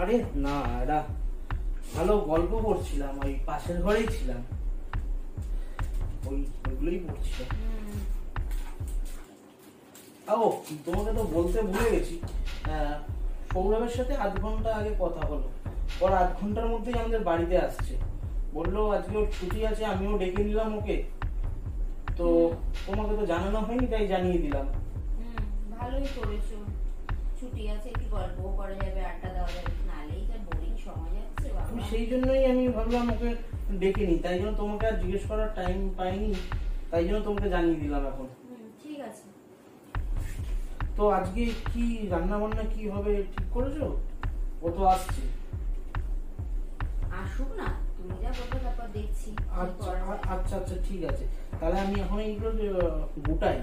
আরে না এটা ভালো গল্প পড়ছিলাম ওই পাশের ঘরেই ছিলাম। ওই ওইগুলোই পড়ছিলাম ও তোমাকে তো বলতে ভুলে গেছি। সৌরভের সাথে আধ ঘণ্টা আগে কথা হলো। ওর আধ ঘণ্টার মধ্যেই আমাদের বাড়িতে আসছে। বলল আজকে ওর ছুটি আছে আমিও ডেকে নিলাম ওকে। তো তোমাকে তো জানানো হয়নি তাই জানিয়ে দিলাম। হুম ভালোই করেছ। ছুটি আছে একটু গল্পও করা যাবে আড্ডা দেওয়া যাবে। নালেই যা বোরিং সময় যাচ্ছে সেই জন্যই আমি ভাবলাম ওকে ডেকে নিই। তাই জন্য তোমাকে আর জিজ্ঞেস করার টাইম পাইনি। তাই জন্য তোমাকে জানিয়ে দিলাম এখন। ঠিক আছে। তো আজকে কি রান্না বান্না কি হবে ঠিক করেছ? ও তো আসছে। আসুক না তুমি যা বলবে তারপর দেখছি। আচ্ছা আচ্ছা আচ্ছা ঠিক আছে। তাহলে আমি এখন এইগুলো গোটাই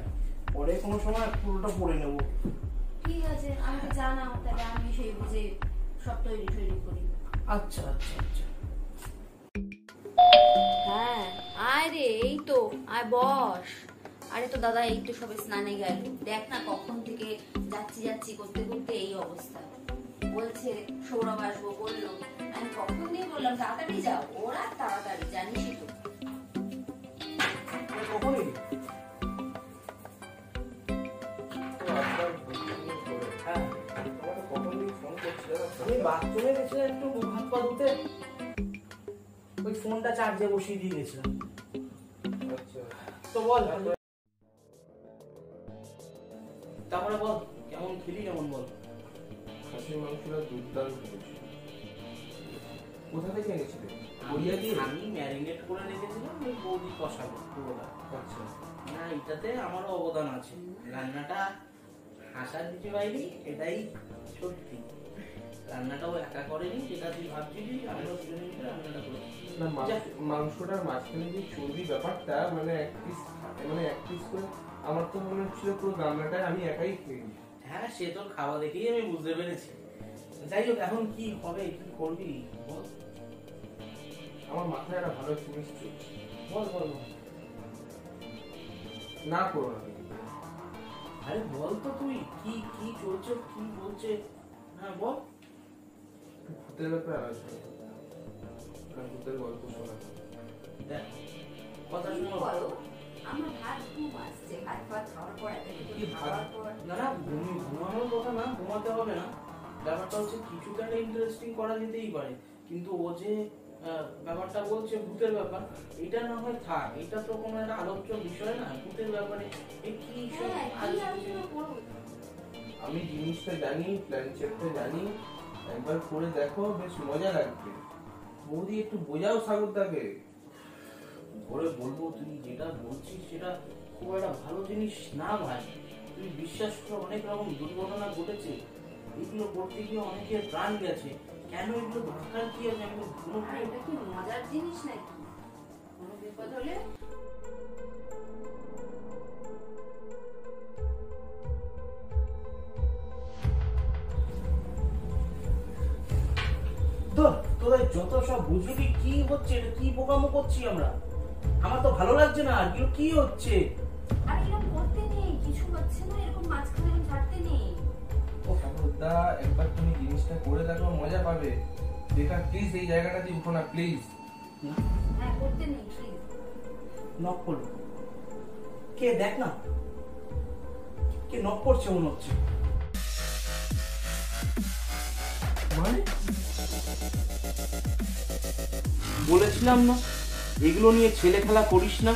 পরে কোনো সময় পুরোটা পড়ে নেব। ঠিক আছে আমাকে জানাও তাহলে আমি সেই বুঝে সব তৈরি তৈরি করি। আচ্ছা আচ্ছা আচ্ছা। এই তো আয় বস। আরে তো দাদা এই তো সবে স্নানে গেল। দেখ না কখন থেকে যাচ্ছি যাচ্ছি করতে করতে এই অবস্থা। বলছে সৌরভ আসব বলল। আমি কখন দিয়ে বললাম তাড়াতাড়ি যাও ওরা তাড়াতাড়ি জানিসই তো। এলি? হ্যাঁ আমি বাথরুমে গেছিলাম একটু মুখ হাত পা ধুতে? ওই ফোনটা চার্জে বসিয়ে দিয়ে গেছিলাম। তো বল তারপরে বল কেমন খেলি কেমন বল? খাসির মাংসটা দুর্দান্ত কোথা থেকে এনেছিলে? গড়িয়া দিয়ে আমি ম্যারিনেট করে রেখেছিলাম ওই বৌদি কষাবো পুরোটা। আচ্ছা। না এটাতে আমারও অবদান আছে। রান্নাটা হাসার কিছু বাইরে এটাই সত্যি। রান্নাটাও একা করেনি যেটা তুই ভাবছিলি আমরা দুজনে মিলে রান্নাটা করেছি। না মাংসটার মাঝখানে যে চর্বি ব্যাপারটা মানে এক পিস মানে এক পিস করে আমার তো মনে হচ্ছিল পুরো গামলাটাই আমি একাই খেয়ে হ্যাঁ সে তোর খাওয়া দেখেই আমি বুঝতে পেরেছি। যাই হোক এখন কি হবে কি করবি বল। আমার মাথায় একটা ভালো জিনিস চলছে। বল বল বল। না করো না। আরে বল তো তুই কি কি চলছে কি বলছে? হ্যাঁ বল। ভূতের ব্যাপারে আলোচনা। ভূতের গল্প শোনা। কথা শুনো। আমার ভাত ঘুম আসছে ভাত ভাত খাওয়ার পর এত কিছু খাওয়ার পর। না না ঘুমানোর কথা না ঘুমাতে হবে না। ব্যাপারটা হচ্ছে কিছু ইন্টারেস্টিং করা যেতেই পারে। কিন্তু ও যে আহ, ব্যাপারটা বলছে ভূতের ব্যাপার এটা না হয় থাক এটা তো কোনো একটা আলোচ্য বিষয় না ভূতের ব্যাপারে কি হ্যাঁ আমি জিনিসটা জানি প্ল্যান জানি একবার করে দেখো, বেশ মজা লাগবে। বৌদি, একটু বোঝাও সাগরদাকে। ধরে বলব, তুই যেটা বলছিস, সেটা খুব একটা ভালো জিনিস না ভাই। তুই বিশ্বাস করো, অনেক রকম দুর্ঘটনা ঘটেছে। এগুলো করতে গিয়ে অনেকের প্রাণ গেছে। কেন এগুলো দরকার কি আছে আমি এটা কি মজার জিনিস নাকি? কোনো বিপদ হলে ধর তোদের যত সব বুঝবি কি হচ্ছে এটা কি বোকামো করছি আমরা? আমার তো ভালো লাগছে না আর কি হচ্ছে? আর এরকম করতে নেই কিছু হচ্ছে না এরকম মাঝখানে এরকম ছাড়তে নেই। ও সাগরদা একবার তুমি জিনিসটা করে দেখো মজা পাবে। দেখা প্লিজ এই জায়গাটা দিয়ে উঠো না প্লিজ হ্যাঁ করতে নেই প্লিজ নক করল কে দেখ না। কে নক করছে মনে হচ্ছে। মানে? বলেছিলাম না। এগুলো নিয়ে ছেলে খেলা করিস না।